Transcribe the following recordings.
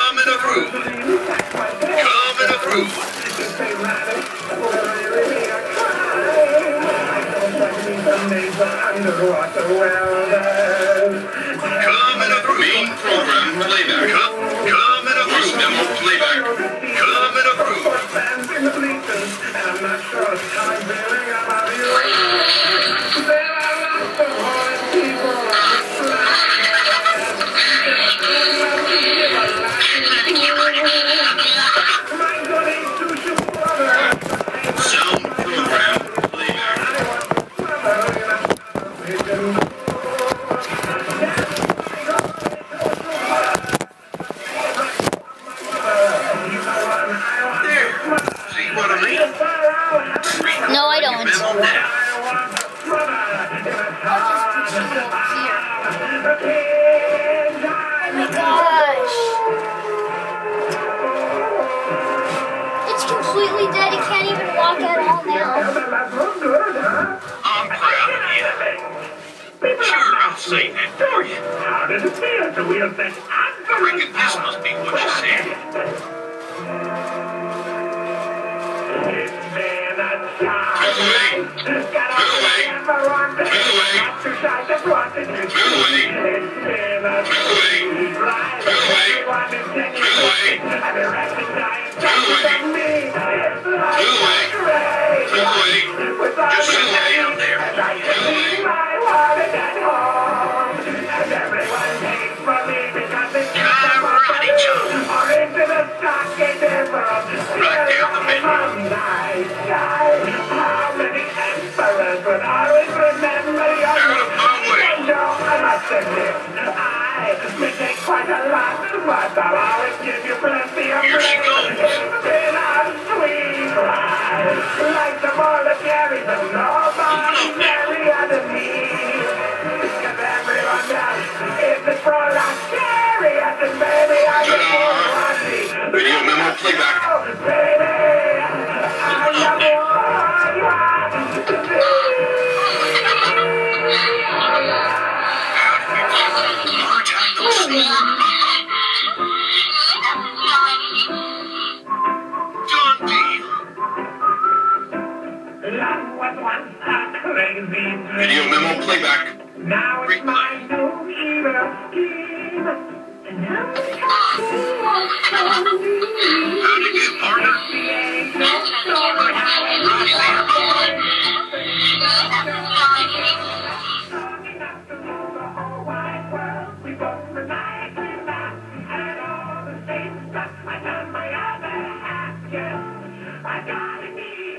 Coming approved. Coming approved. Coming approved. Main program playback. Co- Coming approved. Demo playback. Coming approved. I your now. Oh my gosh. It's completely dead. It can't even walk at all now. I'm proud of you. Sure, I'll say that for you. How does it feel to wield that I reckon this must be what you said. Just Quite a lot, but I'll always give you plenty of sweet like the ball that carries a Video memo playback. Now it's my new evil scheme. And now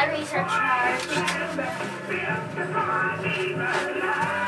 batteries are charged.